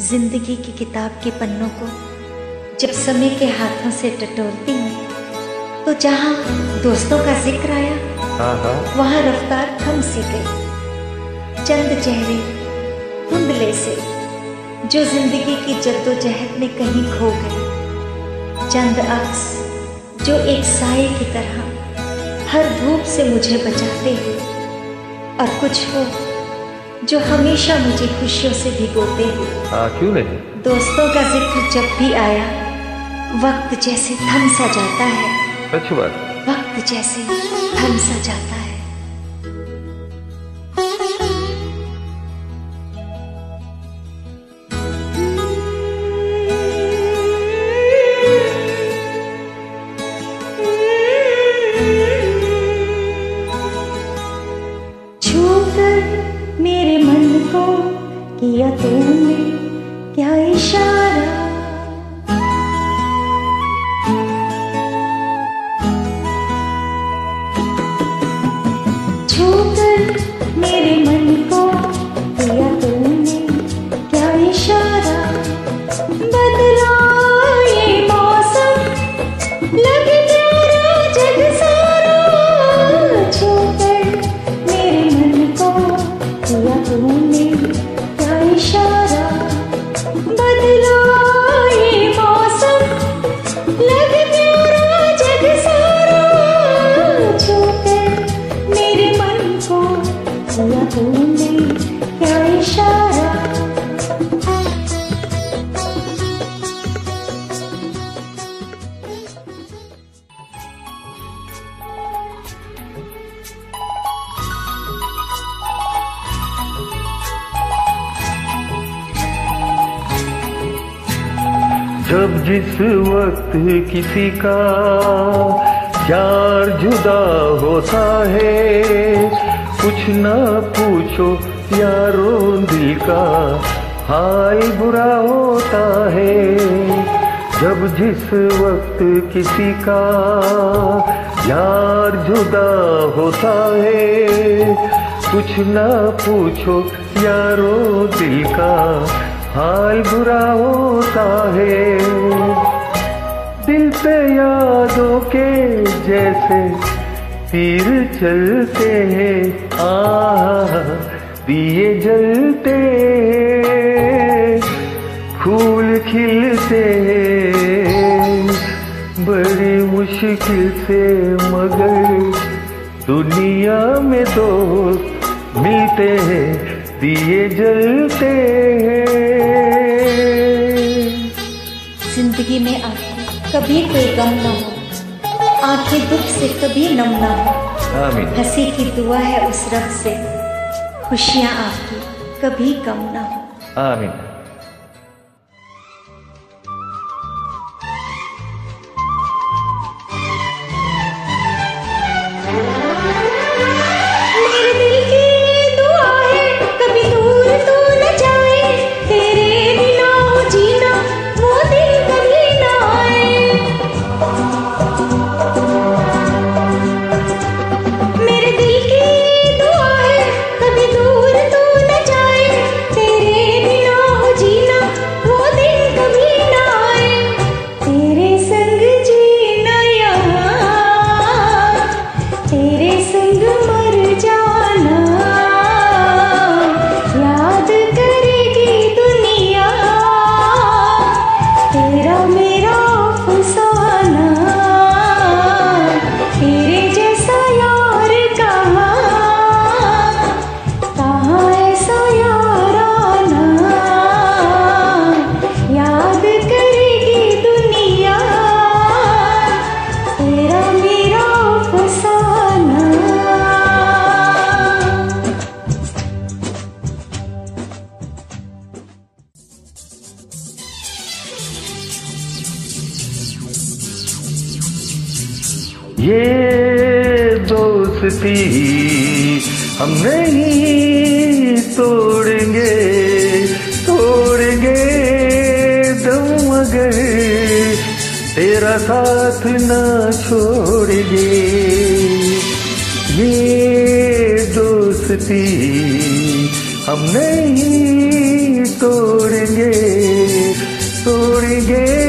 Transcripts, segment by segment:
ज़िंदगी की किताब के पन्नों को जब समय के हाथों से टटोलती हूँ तो जहाँ दोस्तों का ज़िक्र आया हाँ हाँ। वहाँ रफ्तार थम सी गई। चंद चेहरे धुंधले से जो ज़िंदगी की जद्दोजहद में कहीं खो गए। चंद अक्स जो एक साए की तरह हर धूप से मुझे बचाते हैं और कुछ वो जो हमेशा मुझे खुशियों से भिगोते हैं। हाँ क्यों नहीं? दोस्तों का ज़िक्र जब भी आया वक्त जैसे थम सा जाता है। सच बात। वक्त जैसे थम सा जाता है। बदला ये जब जिस वक्त किसी का प्यार जुदा होता है, कुछ ना पूछो यारो दिल का हाल बुरा होता है। जब जिस वक्त किसी का यार जुदा होता है, कुछ ना पूछो यारो दिल का हाल बुरा होता है। दिल पे यादों के जैसे तीर चलते हैं। आ दिए जलते फूल खिलते हैं। बड़ी मुश्किल से मगर दुनिया में दोस्त मिलते हैं। दिए जलते हैं। ज़िंदगी में आपको कभी कोई गम ना हो आँखें दुख से कभी नम ना हो। हँसी की दुआ है उस रब से खुशियाँ आपकी कभी कम ना हो। आमीन। ये दोस्ती हम नहीं तोड़ेंगे तोड़ेंगे दम मगर तेरा साथ ना छोड़ेंगे। ये दोस्ती हम नहीं तोड़ेंगे तोड़ेंगे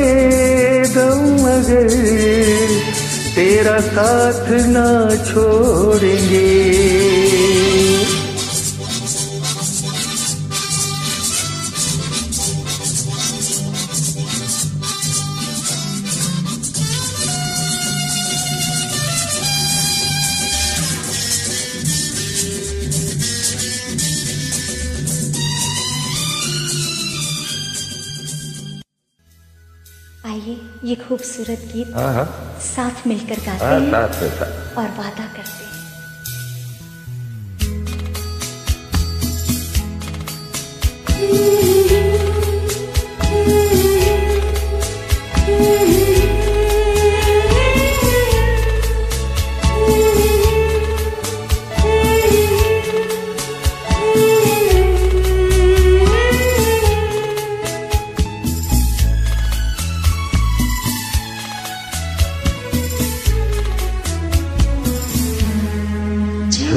तेरा साथ ना छोड़ेंगे। आइए ये खूबसूरत गीत हाँ हाँ। साथ मिलकर गाते हाँ हैं साथ में साथ। और वादा करते हैं।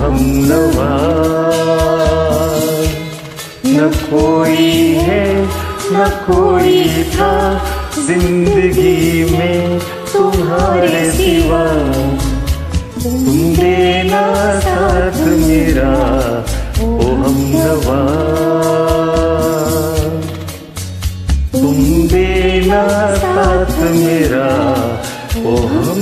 हम नवा न कोई है, न कोई था ज़िंदगी में तुम्हारे सिवा। तुम देना साथ मेरा, ओ हम नवा तुम देना साथ मेरा, ओ हम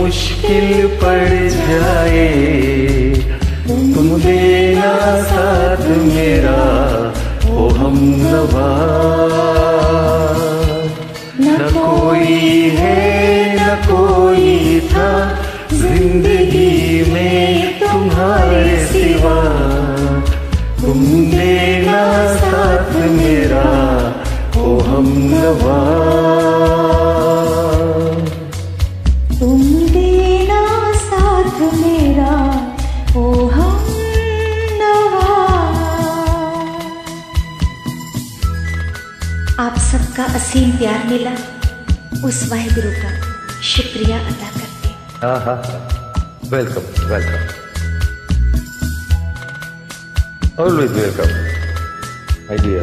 मुश्किल पड़ जाए। तुम देना साथ मेरा ओ हम नवा। न कोई है न कोई था ज़िंदगी में तुम्हारे सिवा। तुम देना साथ मेरा ओ हम नवा। आप सबका असीम प्यार मिला। उस वाहिगुरु का शुक्रिया अदा करते हैं। हाँ welcome welcome always welcome idea